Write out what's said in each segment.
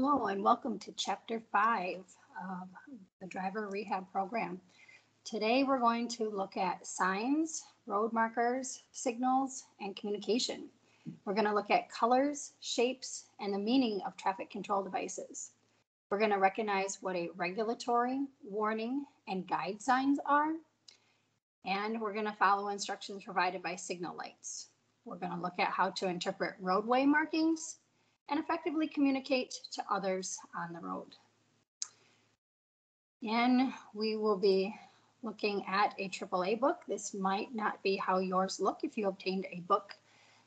Hello and welcome to Chapter 5 of the Driver Rehab Program. Today we're going to look at signs, road markers, signals, and communication. We're going to look at colors, shapes, and the meaning of traffic control devices. We're going to recognize what a regulatory, warning, and guide signs are. And we're going to follow instructions provided by signal lights. We're going to look at how to interpret roadway markings and effectively communicate to others on the road. And we will be looking at a AAA book. This might not be how yours look if you obtained a book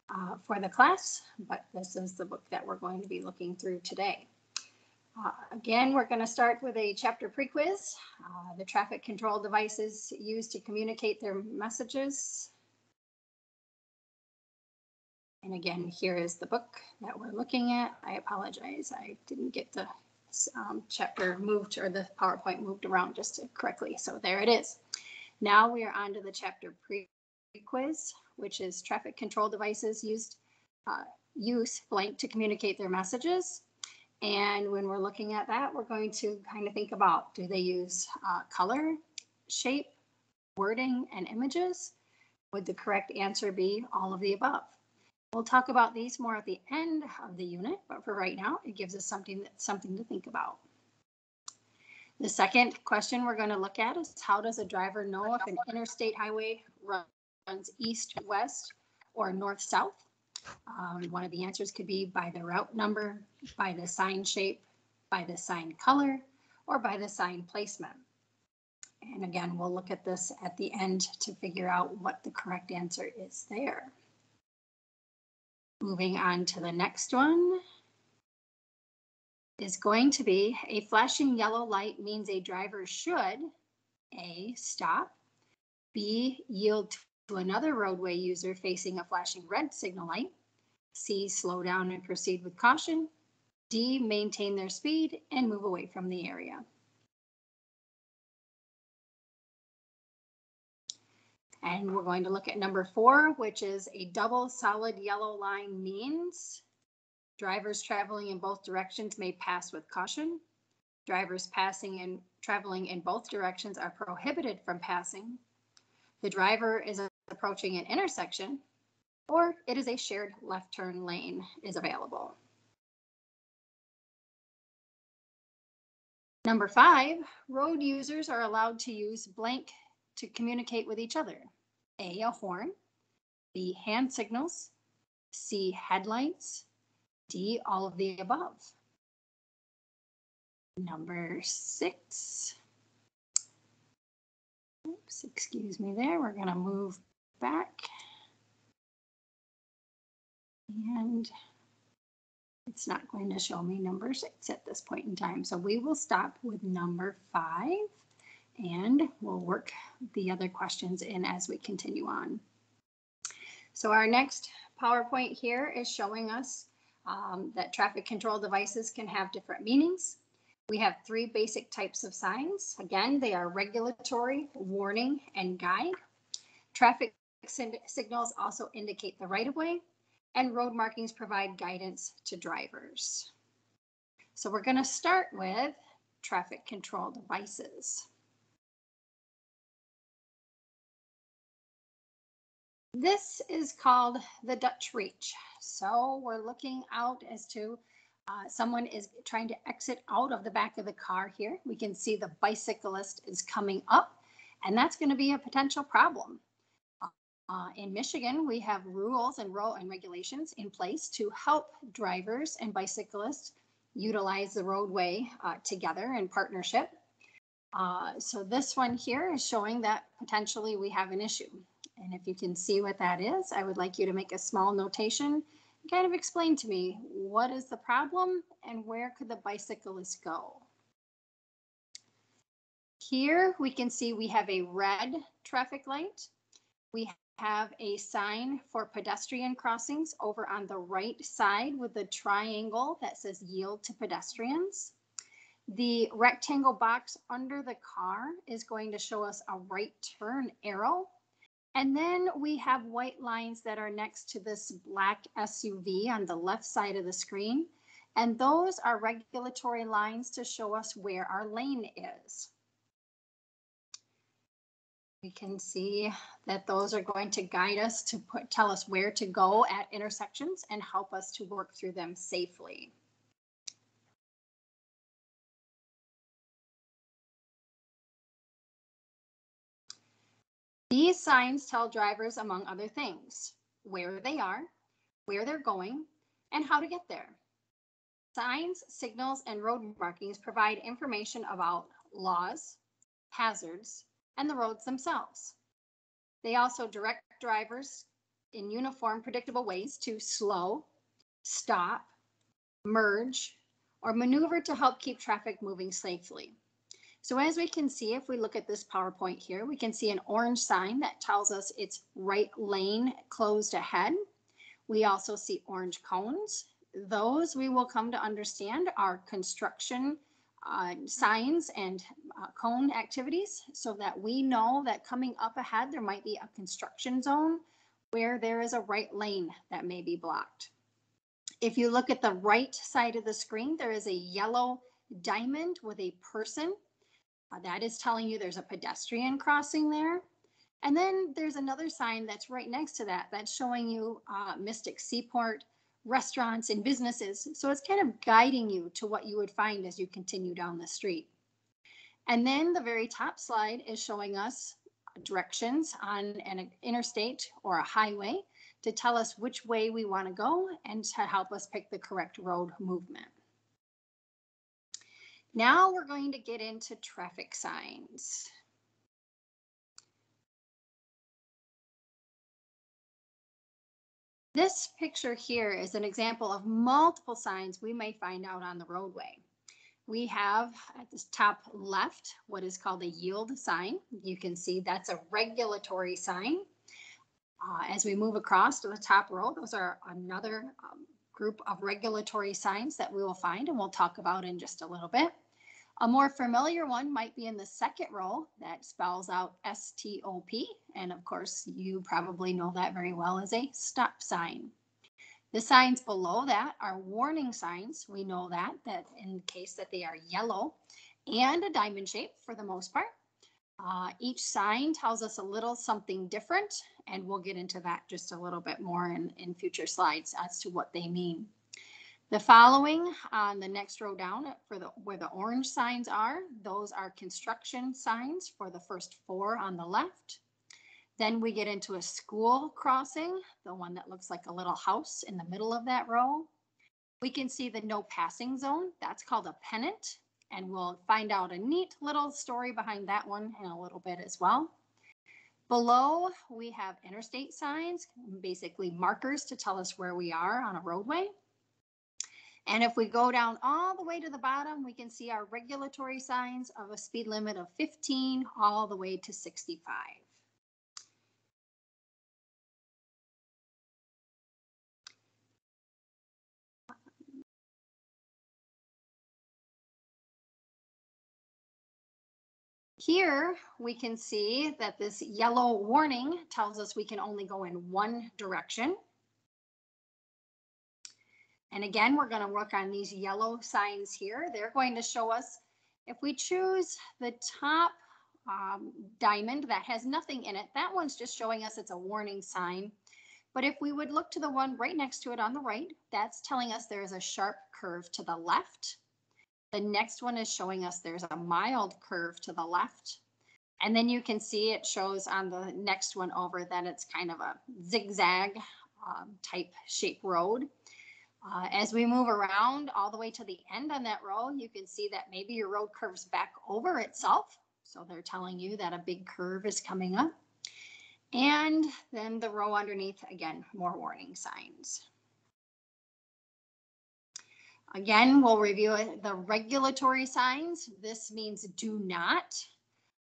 uh, for the class, but this is the book that we're going to be looking through today. Uh, again, we're going to start with a chapter pre-quiz. Uh, the traffic control devices used to communicate their messages. And again, here is the book that we're looking at. I apologize, I didn't get the um, chapter moved or the PowerPoint moved around just correctly. So there it is. Now we are on to the chapter pre-quiz, which is traffic control devices used uh, use blank to communicate their messages. And when we're looking at that, we're going to kind of think about, do they use uh, color, shape, wording, and images? Would the correct answer be all of the above? We'll talk about these more at the end of the unit, but for right now, it gives us something that, something to think about. The second question we're going to look at is how does a driver know if an interstate highway runs east, west, or north, south? Um, one of the answers could be by the route number, by the sign shape, by the sign color, or by the sign placement. And again, we'll look at this at the end to figure out what the correct answer is there. Moving on to the next one is going to be a flashing yellow light means a driver should A, stop, B, yield to another roadway user facing a flashing red signal light, C, slow down and proceed with caution, D, maintain their speed and move away from the area. And we're going to look at number four, which is a double solid yellow line means drivers traveling in both directions may pass with caution. Drivers passing and traveling in both directions are prohibited from passing. The driver is approaching an intersection or it is a shared left turn lane is available. Number five, road users are allowed to use blank to communicate with each other. A, a horn. B, hand signals. C, headlights. D, all of the above. Number six. Oops, excuse me there. We're going to move back. And it's not going to show me number six at this point in time. So we will stop with number five and we'll work the other questions in as we continue on. So our next PowerPoint here is showing us um, that traffic control devices can have different meanings. We have three basic types of signs. Again, they are regulatory, warning, and guide. Traffic signals also indicate the right of way, and road markings provide guidance to drivers. So we're going to start with traffic control devices. This is called the Dutch Reach. So we're looking out as to uh, someone is trying to exit out of the back of the car here. We can see the bicyclist is coming up and that's going to be a potential problem. Uh, in Michigan, we have rules and and regulations in place to help drivers and bicyclists utilize the roadway uh, together in partnership. Uh, so this one here is showing that potentially we have an issue. And if you can see what that is, I would like you to make a small notation and kind of explain to me what is the problem and where could the bicyclist go? Here we can see we have a red traffic light. We have a sign for pedestrian crossings over on the right side with the triangle that says yield to pedestrians. The rectangle box under the car is going to show us a right turn arrow and then we have white lines that are next to this black SUV on the left side of the screen. And those are regulatory lines to show us where our lane is. We can see that those are going to guide us to put, tell us where to go at intersections and help us to work through them safely. These signs tell drivers, among other things, where they are, where they're going, and how to get there. Signs, signals, and road markings provide information about laws, hazards, and the roads themselves. They also direct drivers in uniform, predictable ways to slow, stop, merge, or maneuver to help keep traffic moving safely. So as we can see, if we look at this PowerPoint here, we can see an orange sign that tells us it's right lane closed ahead. We also see orange cones. Those we will come to understand are construction uh, signs and uh, cone activities so that we know that coming up ahead, there might be a construction zone where there is a right lane that may be blocked. If you look at the right side of the screen, there is a yellow diamond with a person uh, that is telling you there's a pedestrian crossing there. And then there's another sign that's right next to that that's showing you uh, Mystic Seaport restaurants and businesses. So it's kind of guiding you to what you would find as you continue down the street. And then the very top slide is showing us directions on an interstate or a highway to tell us which way we want to go and to help us pick the correct road movement. Now we're going to get into traffic signs. This picture here is an example of multiple signs we may find out on the roadway. We have at the top left what is called a yield sign. You can see that's a regulatory sign. Uh, as we move across to the top row, those are another um, group of regulatory signs that we will find and we'll talk about in just a little bit. A more familiar one might be in the second row that spells out STOP. And of course, you probably know that very well as a stop sign. The signs below that are warning signs. We know that, that in case that they are yellow and a diamond shape for the most part. Uh, each sign tells us a little something different, and we'll get into that just a little bit more in, in future slides as to what they mean. The following on the next row down for the where the orange signs are, those are construction signs for the first four on the left. Then we get into a school crossing, the one that looks like a little house in the middle of that row. We can see the no passing zone, that's called a pennant, and we'll find out a neat little story behind that one in a little bit as well. Below, we have interstate signs, basically markers to tell us where we are on a roadway. And if we go down all the way to the bottom, we can see our regulatory signs of a speed limit of 15 all the way to 65. Here we can see that this yellow warning tells us we can only go in one direction. And again, we're going to work on these yellow signs here. They're going to show us if we choose the top um, diamond that has nothing in it, that one's just showing us it's a warning sign. But if we would look to the one right next to it on the right, that's telling us there is a sharp curve to the left. The next one is showing us there's a mild curve to the left. And then you can see it shows on the next one over that it's kind of a zigzag um, type shape road. Uh, as we move around all the way to the end on that row, you can see that maybe your road curves back over itself. So they're telling you that a big curve is coming up. And then the row underneath, again, more warning signs. Again, we'll review the regulatory signs. This means do not.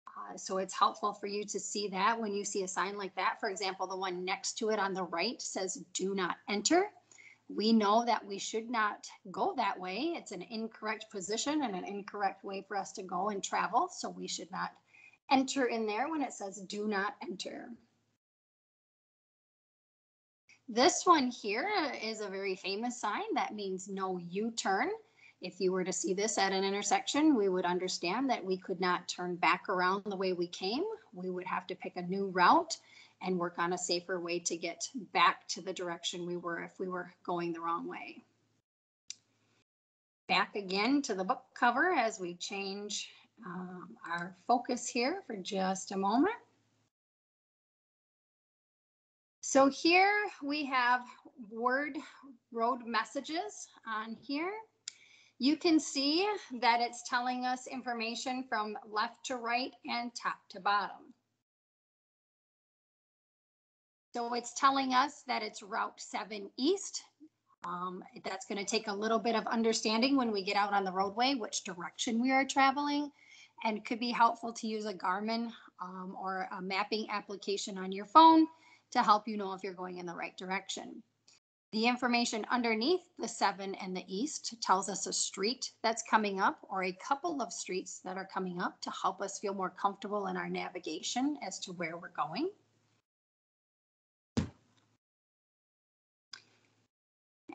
Uh, so it's helpful for you to see that when you see a sign like that. For example, the one next to it on the right says do not enter we know that we should not go that way. It's an incorrect position and an incorrect way for us to go and travel. So we should not enter in there when it says do not enter. This one here is a very famous sign that means no U-turn. If you were to see this at an intersection, we would understand that we could not turn back around the way we came. We would have to pick a new route and work on a safer way to get back to the direction we were if we were going the wrong way. Back again to the book cover as we change um, our focus here for just a moment. So here we have word road messages on here. You can see that it's telling us information from left to right and top to bottom. So it's telling us that it's Route 7 East. Um, that's going to take a little bit of understanding when we get out on the roadway, which direction we are traveling, and could be helpful to use a Garmin um, or a mapping application on your phone to help you know if you're going in the right direction. The information underneath the seven and the east tells us a street that's coming up or a couple of streets that are coming up to help us feel more comfortable in our navigation as to where we're going.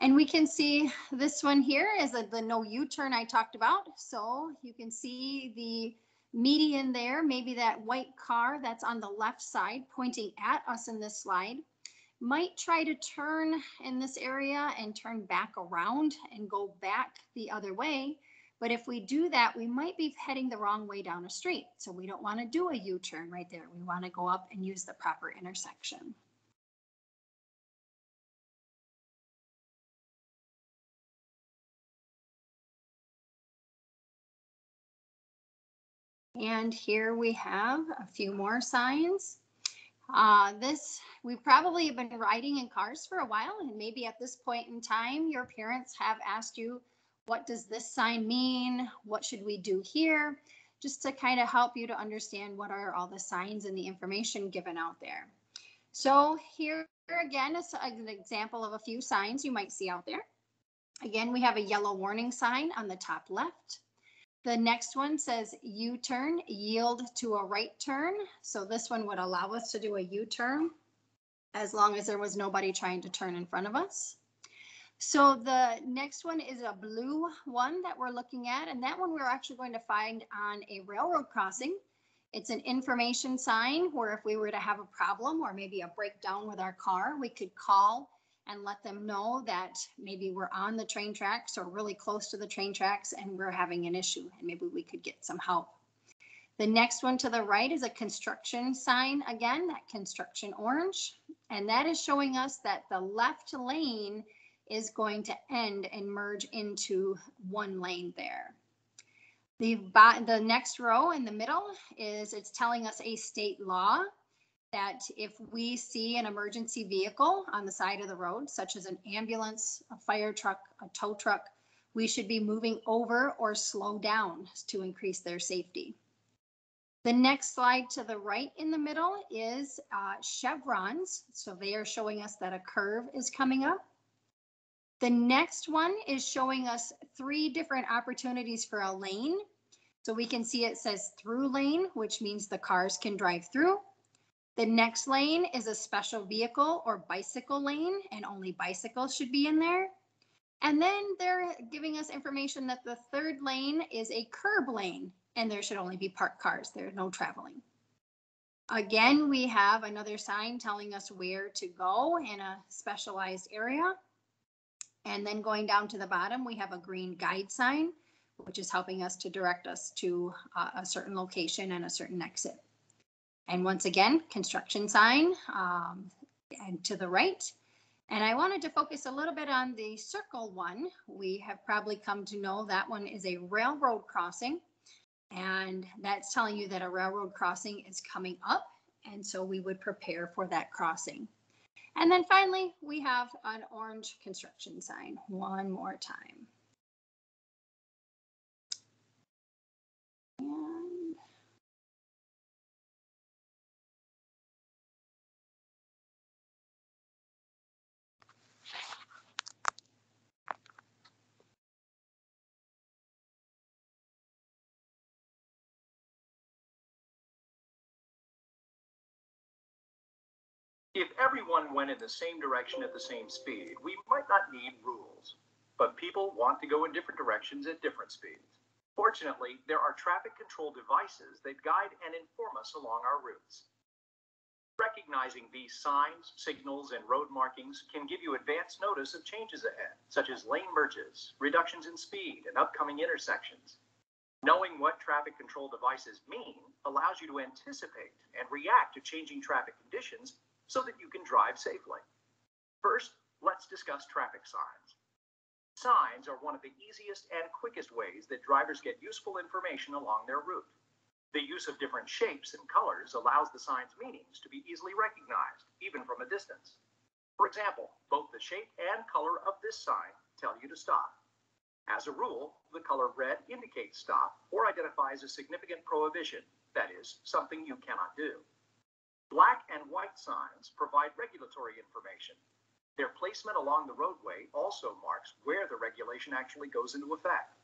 And we can see this one here is a, the no U-turn I talked about. So you can see the median there, maybe that white car that's on the left side pointing at us in this slide might try to turn in this area and turn back around and go back the other way. But if we do that, we might be heading the wrong way down a street. So we don't want to do a U-turn right there. We want to go up and use the proper intersection. And here we have a few more signs. Uh, this, we probably have been riding in cars for a while and maybe at this point in time, your parents have asked you, what does this sign mean? What should we do here? Just to kind of help you to understand what are all the signs and the information given out there. So here again is an example of a few signs you might see out there. Again, we have a yellow warning sign on the top left. The next one says U-turn, yield to a right turn. So this one would allow us to do a U-turn as long as there was nobody trying to turn in front of us. So the next one is a blue one that we're looking at, and that one we're actually going to find on a railroad crossing. It's an information sign where if we were to have a problem or maybe a breakdown with our car, we could call and let them know that maybe we're on the train tracks or really close to the train tracks and we're having an issue and maybe we could get some help. The next one to the right is a construction sign again, that construction orange. And that is showing us that the left lane is going to end and merge into one lane there. The, the next row in the middle is it's telling us a state law that if we see an emergency vehicle on the side of the road, such as an ambulance, a fire truck, a tow truck, we should be moving over or slow down to increase their safety. The next slide to the right in the middle is uh, chevrons. So they are showing us that a curve is coming up. The next one is showing us three different opportunities for a lane. So we can see it says through lane, which means the cars can drive through. The next lane is a special vehicle or bicycle lane and only bicycles should be in there. And then they're giving us information that the third lane is a curb lane and there should only be parked cars. There's no traveling. Again, we have another sign telling us where to go in a specialized area. And then going down to the bottom, we have a green guide sign, which is helping us to direct us to uh, a certain location and a certain exit. And once again, construction sign um, and to the right. And I wanted to focus a little bit on the circle one. We have probably come to know that one is a railroad crossing. And that's telling you that a railroad crossing is coming up. And so we would prepare for that crossing. And then finally, we have an orange construction sign one more time. If everyone went in the same direction at the same speed, we might not need rules. But people want to go in different directions at different speeds. Fortunately, there are traffic control devices that guide and inform us along our routes. Recognizing these signs, signals, and road markings can give you advance notice of changes ahead, such as lane merges, reductions in speed, and upcoming intersections. Knowing what traffic control devices mean allows you to anticipate and react to changing traffic conditions so that you can drive safely. First, let's discuss traffic signs. Signs are one of the easiest and quickest ways that drivers get useful information along their route. The use of different shapes and colors allows the sign's meanings to be easily recognized, even from a distance. For example, both the shape and color of this sign tell you to stop. As a rule, the color red indicates stop or identifies a significant prohibition, that is, something you cannot do. Black and white signs provide regulatory information. Their placement along the roadway also marks where the regulation actually goes into effect.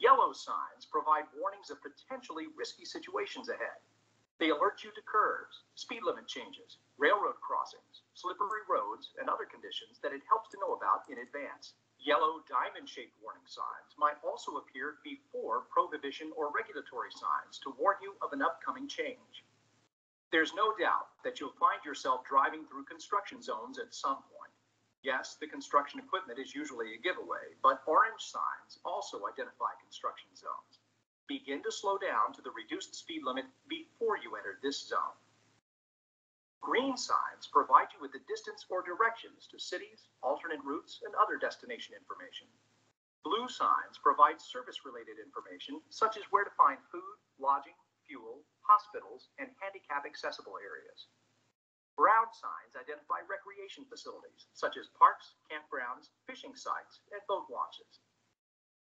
Yellow signs provide warnings of potentially risky situations ahead. They alert you to curves, speed limit changes, railroad crossings, slippery roads, and other conditions that it helps to know about in advance. Yellow diamond-shaped warning signs might also appear before prohibition or regulatory signs to warn you of an upcoming change. There's no doubt that you'll find yourself driving through construction zones at some point. Yes, the construction equipment is usually a giveaway, but orange signs also identify construction zones. Begin to slow down to the reduced speed limit before you enter this zone. Green signs provide you with the distance or directions to cities, alternate routes, and other destination information. Blue signs provide service-related information, such as where to find food, lodging, fuel, hospitals, and handicap accessible areas. Brown signs identify recreation facilities such as parks, campgrounds, fishing sites, and boat launches.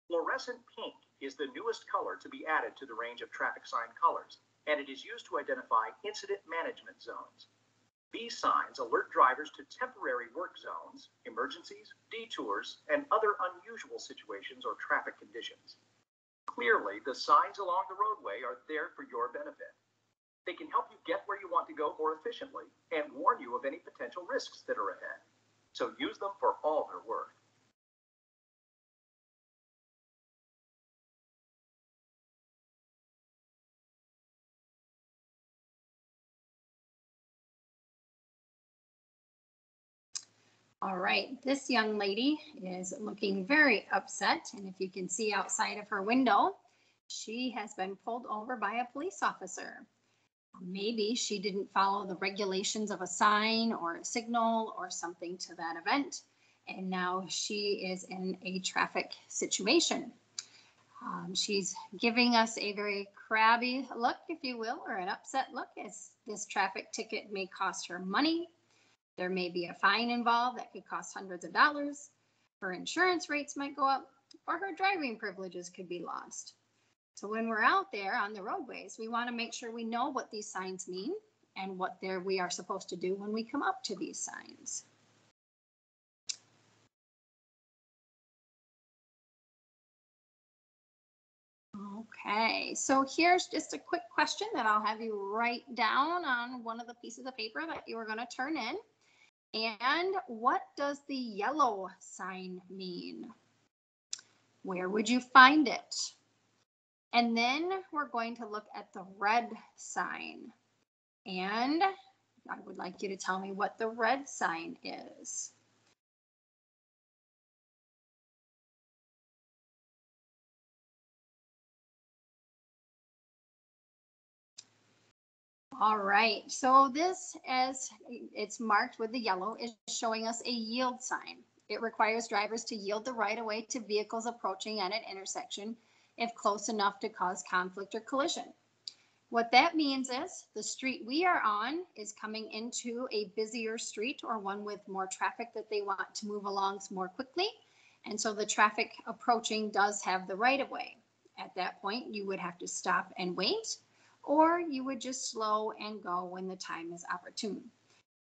Fluorescent pink is the newest color to be added to the range of traffic sign colors, and it is used to identify incident management zones. These signs alert drivers to temporary work zones, emergencies, detours, and other unusual situations or traffic conditions. Clearly, the signs along the roadway are there for your benefit. They can help you get where you want to go more efficiently and warn you of any potential risks that are ahead. So use them for all they're worth. All right, this young lady is looking very upset. And if you can see outside of her window, she has been pulled over by a police officer. Maybe she didn't follow the regulations of a sign or a signal or something to that event. And now she is in a traffic situation. Um, she's giving us a very crabby look, if you will, or an upset look, as this traffic ticket may cost her money. There may be a fine involved that could cost hundreds of dollars. Her insurance rates might go up, or her driving privileges could be lost. So when we're out there on the roadways, we want to make sure we know what these signs mean and what we are supposed to do when we come up to these signs. Okay, so here's just a quick question that I'll have you write down on one of the pieces of paper that you are going to turn in. And what does the yellow sign mean? Where would you find it? And then we're going to look at the red sign. And I would like you to tell me what the red sign is. All right, so this, as it's marked with the yellow, is showing us a yield sign. It requires drivers to yield the right of way to vehicles approaching at an intersection if close enough to cause conflict or collision. What that means is the street we are on is coming into a busier street or one with more traffic that they want to move along more quickly. And so the traffic approaching does have the right of way. At that point, you would have to stop and wait, or you would just slow and go when the time is opportune.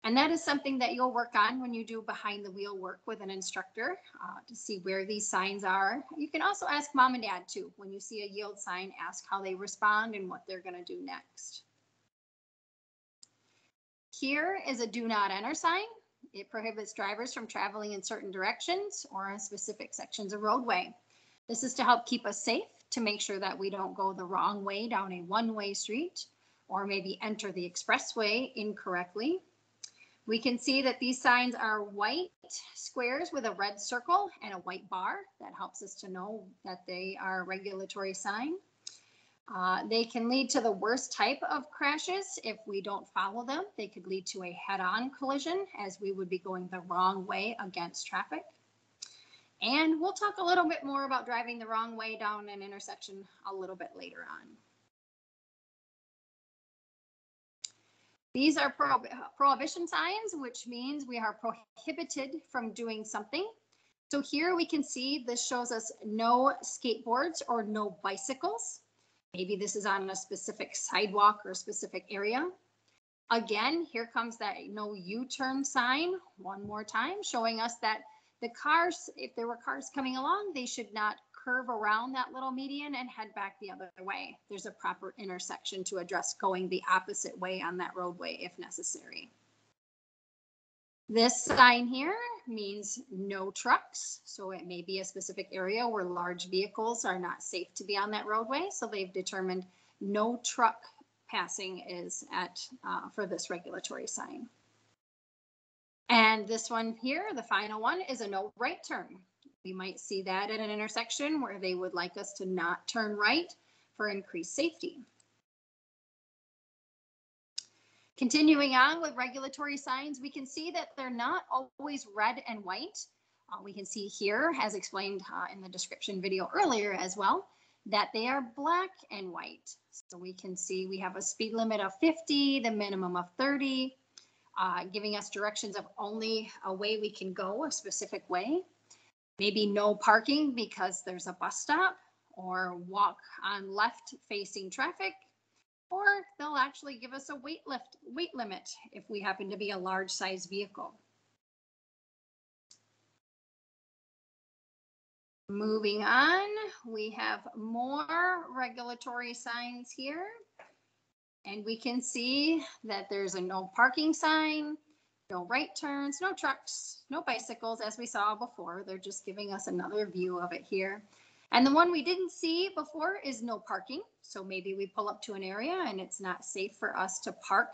And that is something that you'll work on when you do behind the wheel work with an instructor uh, to see where these signs are. You can also ask mom and dad too. When you see a yield sign, ask how they respond and what they're going to do next. here is a do not enter sign. It prohibits drivers from traveling in certain directions or on specific sections of roadway. This is to help keep us safe, to make sure that we don't go the wrong way down a one-way street or maybe enter the expressway incorrectly. We can see that these signs are white squares with a red circle and a white bar. That helps us to know that they are a regulatory sign. Uh, they can lead to the worst type of crashes if we don't follow them. They could lead to a head-on collision as we would be going the wrong way against traffic. And we'll talk a little bit more about driving the wrong way down an intersection a little bit later on. These are prohib- prohibition signs, which means we are prohibited from doing something. So here we can see this shows us no skateboards or no bicycles. Maybe this is on a specific sidewalk or specific area. Again, here comes that no U-turn sign one more time, showing us that the cars, if there were cars coming along, they should not curve around that little median and head back the other way. There's a proper intersection to address going the opposite way on that roadway if necessary. This sign here means no trucks. So it may be a specific area where large vehicles are not safe to be on that roadway. So they've determined no truck passing is at uh, for this regulatory sign. And this one here, the final one, is a no right turn. We might see that at an intersection where they would like us to not turn right for increased safety. Continuing on with regulatory signs, we can see that they're not always red and white. Uh, we can see here, as explained uh, in the description video earlier as well, that they are black and white. So we can see we have a speed limit of 50, the minimum of 30, uh, giving us directions of only a way we can go, a specific way. Maybe no parking because there's a bus stop or walk on left facing traffic or they'll actually give us a weight lift weight limit if we happen to be a large size vehicle. Moving on, we have more regulatory signs here. And we can see that there's a no parking sign, no right turns, no trucks, no bicycles, as we saw before. They're just giving us another view of it here. And the one we didn't see before is no parking. So maybe we pull up to an area and it's not safe for us to park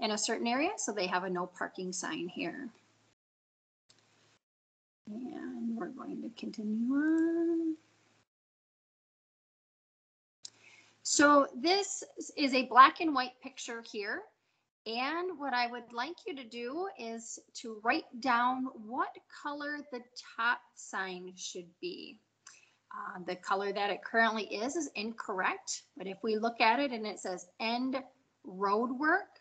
in a certain area. So they have a no parking sign here. And we're going to continue on. So this is a black and white picture here. And what I would like you to do is to write down what color the top sign should be. Uh, the color that it currently is is incorrect, but if we look at it and it says end road work,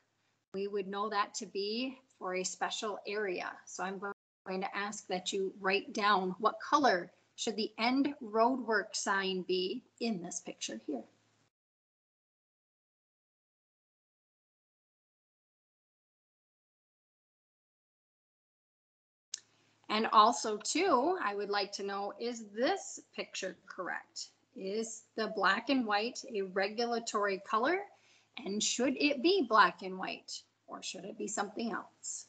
we would know that to be for a special area. So I'm going to ask that you write down what color should the end road work sign be in this picture here. And also too, I would like to know, is this picture correct? Is the black and white a regulatory color? And should it be black and white or should it be something else?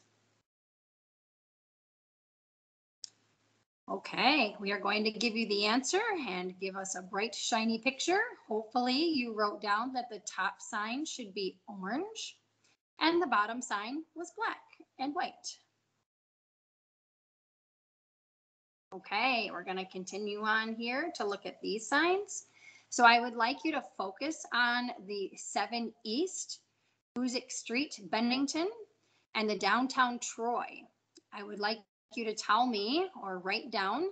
Okay, we are going to give you the answer and give us a bright shiny picture. Hopefully you wrote down that the top sign should be orange and the bottom sign was black and white. Okay, we're going to continue on here to look at these signs. So I would like you to focus on the 7 East, Hoosick Street, Bennington, and the downtown Troy. I would like you to tell me or write down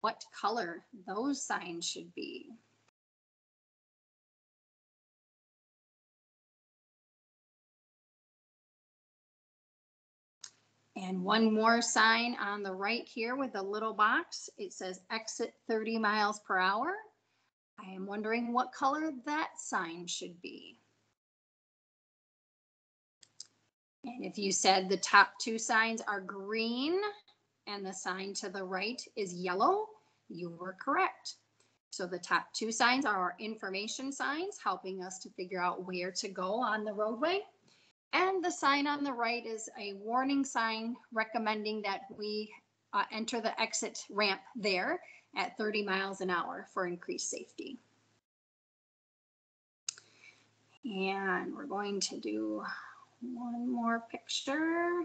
what color those signs should be. And one more sign on the right here with a little box. It says exit 30 miles per hour. I am wondering what color that sign should be. And if you said the top two signs are green and the sign to the right is yellow, you were correct. So the top two signs are our information signs, helping us to figure out where to go on the roadway. And the sign on the right is a warning sign recommending that we uh, enter the exit ramp there at 30 miles an hour for increased safety. And we're going to do one more picture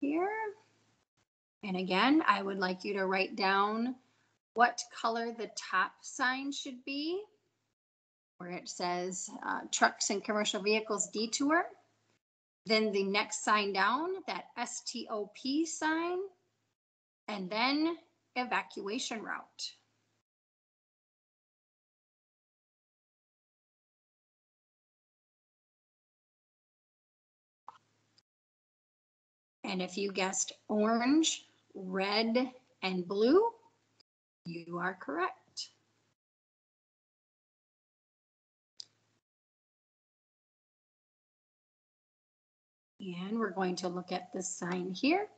here. And again, I would like you to write down what color the top sign should be, where it says uh, trucks and commercial vehicles detour. Then the next sign down, that STOP sign, and then evacuation route. And if you guessed orange, red, and blue, you are correct. And we're going to look at this sign here.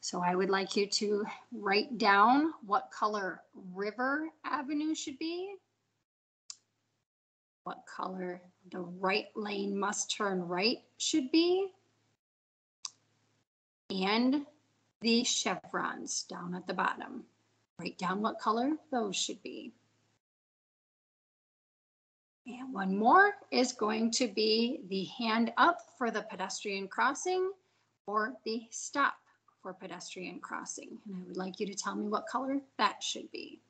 So I would like you to write down what color River Avenue should be. What color the right lane must turn right should be. And the chevrons down at the bottom. Write down what color those should be. And one more is going to be the hand up for the pedestrian crossing or the stop for pedestrian crossing. And I would like you to tell me what color that should be.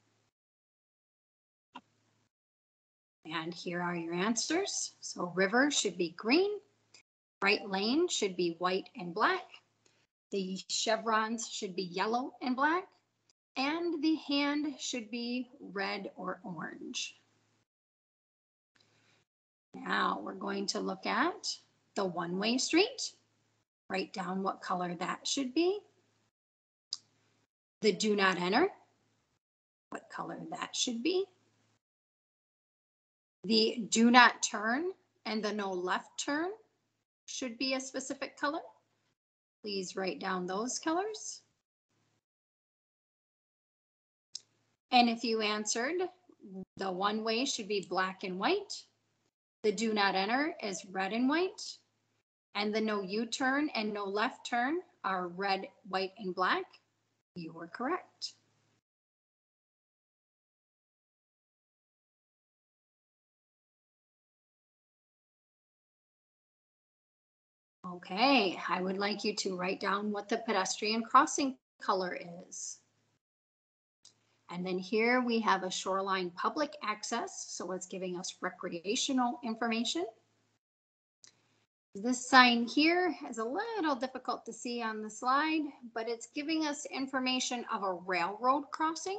And here are your answers. So river should be green. Right lane should be white and black. The chevrons should be yellow and black. And the hand should be red or orange. Now we're going to look at the one-way street. Write down what color that should be. The do not enter, what color that should be. The do not turn and the no left turn should be a specific color. Please write down those colors. And if you answered, the one way should be black and white. The do not enter is red and white. And the no U-turn and no left turn are red, white, and black. You were correct. Okay, I would like you to write down what the pedestrian crossing color is. And then here we have a shoreline public access, so it's giving us recreational information. This sign here is a little difficult to see on the slide, but it's giving us information of a railroad crossing.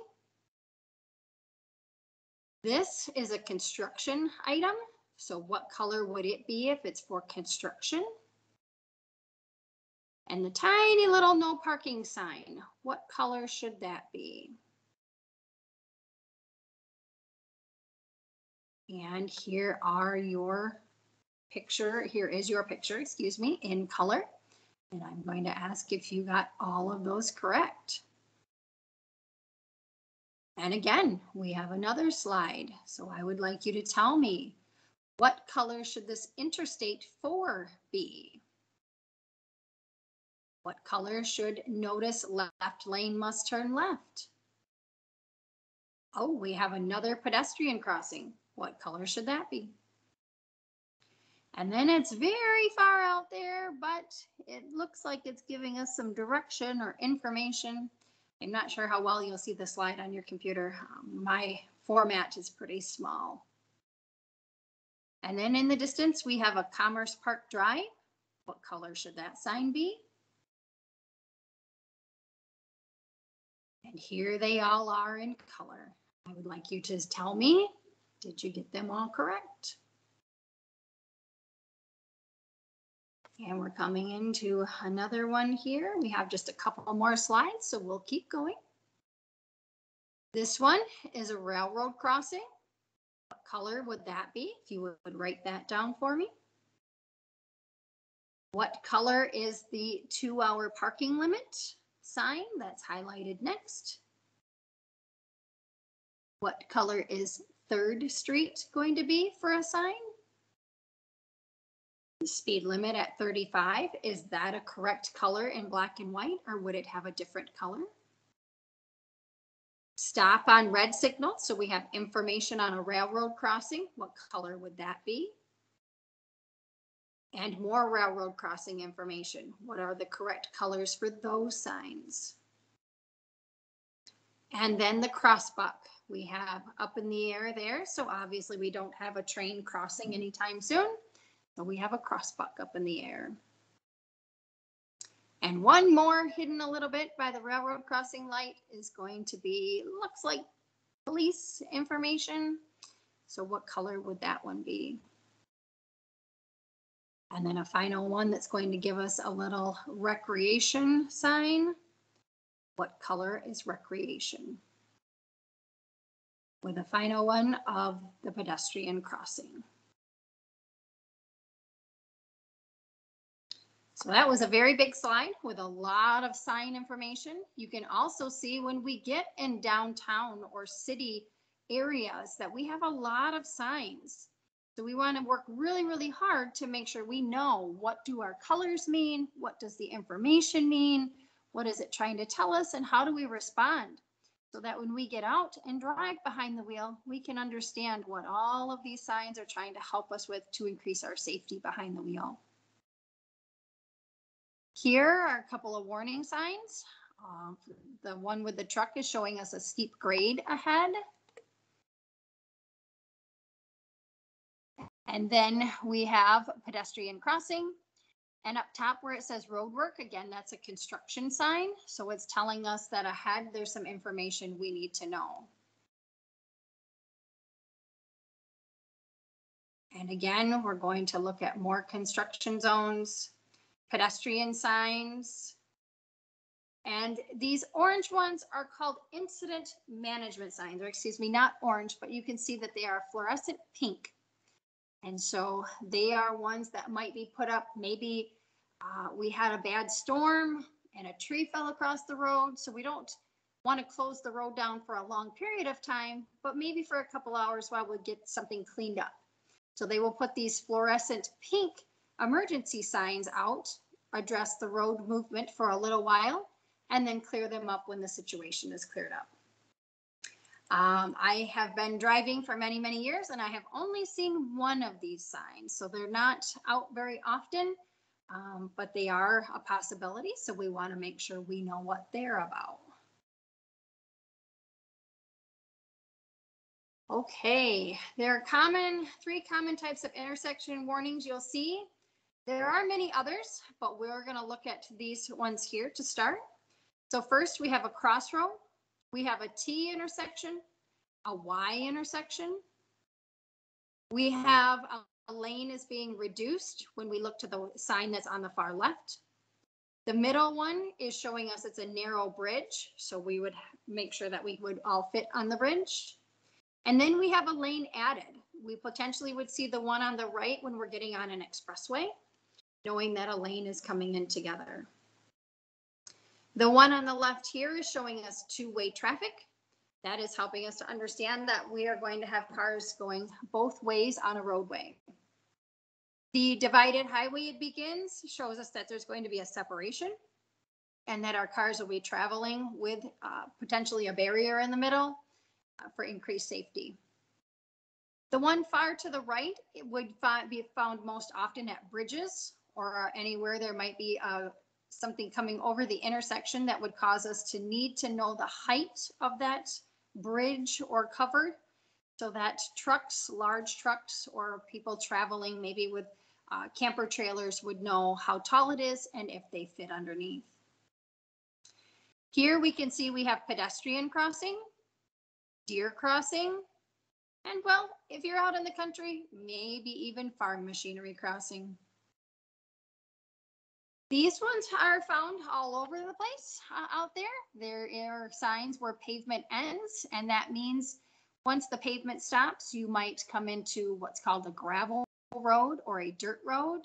This is a construction item, so what color would it be if it's for construction? And the tiny little no parking sign, what color should that be? And here are your picture. Here is your picture, excuse me, in color. And I'm going to ask if you got all of those correct. And again, we have another slide. So I would like you to tell me what color should this Interstate 4 be? What color should notice left lane must turn left? Oh, we have another pedestrian crossing. What color should that be? And then it's very far out there, but it looks like it's giving us some direction or information. I'm not sure how well you'll see the slide on your computer. Um, my format is pretty small. And then in the distance, we have a Commerce Park Drive. What color should that sign be? And here they all are in color. I would like you to tell me, did you get them all correct? And we're coming into another one here. We have just a couple more slides, so we'll keep going. This one is a railroad crossing. What color would that be? If you would write that down for me. What color is the two hour parking limit? sign that's highlighted next. What color is Third Street going to be for a sign? the speed limit at 35, is that a correct color in black and white or would it have a different color? Stop on red signal, so we have information on a railroad crossing. What color would that be? And more railroad crossing information. What are the correct colors for those signs? And then the crossbuck we have up in the air there. So obviously we don't have a train crossing anytime soon. So we have a crossbuck up in the air. And one more hidden a little bit by the railroad crossing light is going to be, looks like police information. So what color would that one be? And then a final one that's going to give us a little recreation sign. What color is recreation? With a final one of the pedestrian crossing. So that was a very big slide with a lot of sign information. You can also see when we get in downtown or city areas that we have a lot of signs. So we want to work really, really hard to make sure we know what do our colors mean? What does the information mean? What is it trying to tell us? And how do we respond? So that when we get out and drive behind the wheel, we can understand what all of these signs are trying to help us with to increase our safety behind the wheel. Here are a couple of warning signs. Uh, the one with the truck is showing us a steep grade ahead. And then we have pedestrian crossing. And up top where it says road work, again, that's a construction sign. So it's telling us that ahead there's some information we need to know. And again, we're going to look at more construction zones, pedestrian signs. And these orange ones are called incident management signs, or excuse me, not orange, but you can see that they are fluorescent pink. And so they are ones that might be put up, maybe uh, we had a bad storm and a tree fell across the road, so we don't want to close the road down for a long period of time, but maybe for a couple hours while we get something cleaned up. So they will put these fluorescent pink emergency signs out, address the road movement for a little while, and then clear them up when the situation is cleared up. Um, I have been driving for many, many years and I have only seen one of these signs. So they're not out very often, um, but they are a possibility. So we want to make sure we know what they're about. Okay, there are common, three common types of intersection warnings you'll see. There are many others, but we're going to look at these ones here to start. So first we have a crossroad. We have a T intersection, a Y intersection. We have a, a lane is being reduced when we look to the sign that's on the far left. The middle one is showing us it's a narrow bridge, so we would make sure that we would all fit on the bridge. And then we have a lane added. We potentially would see the one on the right when we're getting on an expressway, knowing that a lane is coming in together. The one on the left here is showing us two-way traffic. That is helping us to understand that we are going to have cars going both ways on a roadway. The divided highway it begins shows us that there's going to be a separation and that our cars will be traveling with uh, potentially a barrier in the middle uh, for increased safety. The one far to the right it would be found most often at bridges or anywhere there might be a, something coming over the intersection that would cause us to need to know the height of that bridge or cover so that trucks, large trucks, or people traveling maybe with uh, camper trailers would know how tall it is and if they fit underneath. Here we can see we have pedestrian crossing, deer crossing, and well, if you're out in the country, maybe even farm machinery crossing. These ones are found all over the place uh, out there. There are signs where pavement ends, and that means once the pavement stops, you might come into what's called a gravel road or a dirt road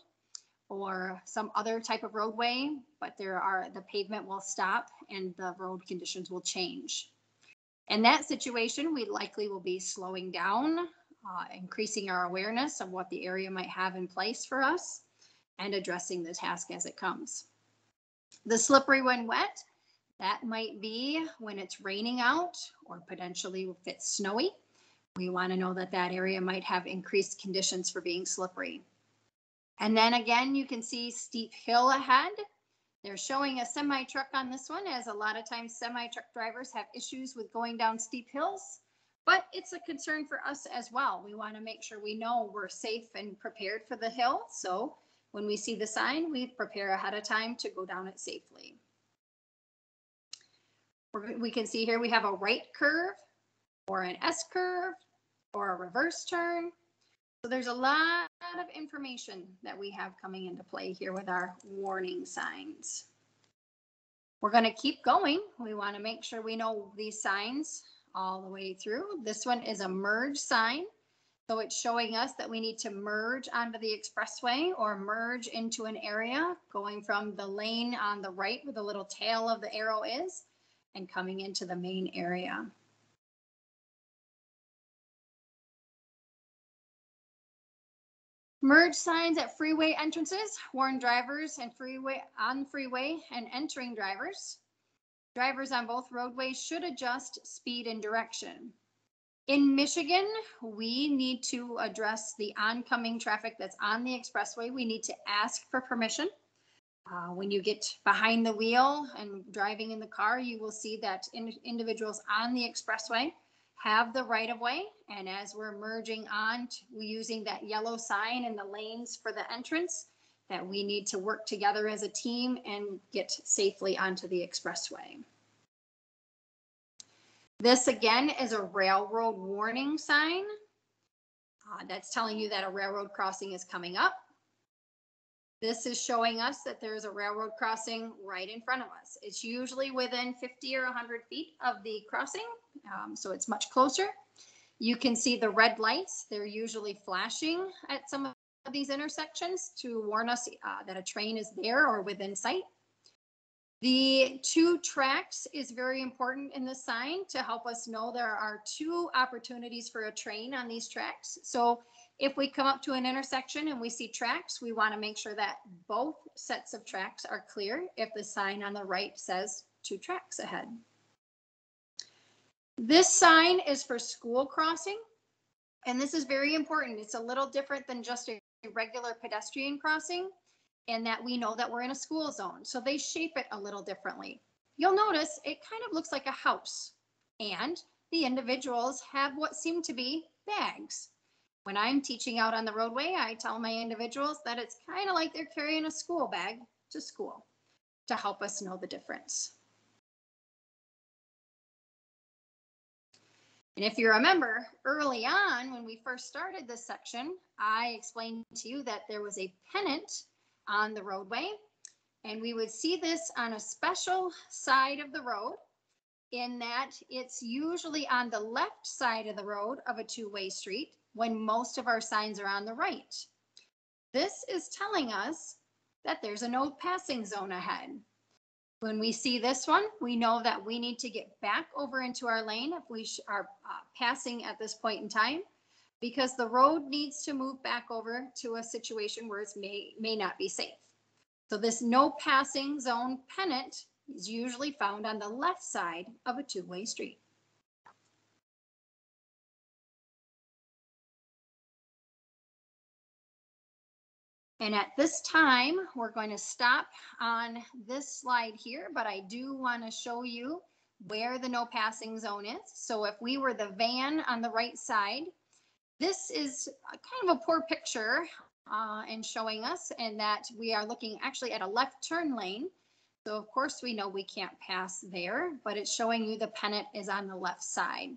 or some other type of roadway, but there are the pavement will stop and the road conditions will change. In that situation, we likely will be slowing down, uh, increasing our awareness of what the area might have in place for us. and addressing the task as it comes. The slippery when wet, that might be when it's raining out or potentially if it's snowy. We want to know that that area might have increased conditions for being slippery. And then again, you can see steep hill ahead. They're showing a semi truck on this one as a lot of times semi truck drivers have issues with going down steep hills. But it's a concern for us as well. We want to make sure we know we're safe and prepared for the hill. So when we see the sign, we prepare ahead of time to go down it safely. We're- can see here we have a right curve or an S curve or a reverse turn. So there's a lot of information that we have coming into play here with our warning signs. We're going to keep going. We want to make sure we know these signs all the way through. This one is a merge sign. So it's showing us that we need to merge onto the expressway or merge into an area going from the lane on the right where the little tail of the arrow is and coming into the main area. Merge signs at freeway entrances warn drivers and freeway on freeway and entering drivers. Drivers on both roadways should adjust speed and direction. In Michigan, we need to address the oncoming traffic that's on the expressway. We need to ask for permission. Uh, when you get behind the wheel and driving in the car, you will see that in- individuals on the expressway have the right of way. And as we're merging on, to- using that yellow sign in the lanes for the entrance, that we need to work together as a team and get safely onto the expressway. This again is a railroad warning sign. Uh, that's telling you that a railroad crossing is coming up. This is showing us that there's a railroad crossing right in front of us. It's usually within 50 or 100 feet of the crossing, um, so it's much closer. You can see the red lights. They're usually flashing at some of these intersections to warn us uh, that a train is there or within sight. The two tracks is very important in the sign to help us know there are two opportunities for a train on these tracks. So if we come up to an intersection and we see tracks, we want to make sure that both sets of tracks are clear if the sign on the right says two tracks ahead. This sign is for school crossing. And this is very important. It's a little different than just a regular pedestrian crossing in that we know that we're in a school zone. So they shape it a little differently. You'll notice it kind of looks like a house and the individuals have what seem to be bags. When I'm teaching out on the roadway, I tell my individuals that it's kind of like they're carrying a school bag to school to help us know the difference. And if you remember early on, when we first started this section, I explained to you that there was a pennant on the roadway. And we would see this on a special side of the road in that it's usually on the left side of the road of a two-way street when most of our signs are on the right. This is telling us that there's a no passing zone ahead. When we see this one, we know that we need to get back over into our lane if we are uh, passing at this point in time because the road needs to move back over to a situation where it may, may not be safe. So this no passing zone pennant is usually found on the left side of a two-way street. And at this time, we're going to stop on this slide here, but I do want to show you where the no passing zone is. So if we were the van on the right side, this is kind of a poor picture uh, and showing us and that we are looking actually at a left turn lane. So of course we know we can't pass there, but it's showing you the pennant is on the left side.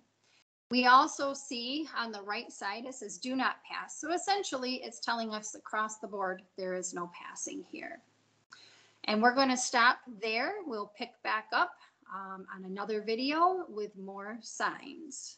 We also see on the right side, it says do not pass. So essentially it's telling us across the board, there is no passing here. And we're going to stop there. We'll pick back up um, on another video with more signs.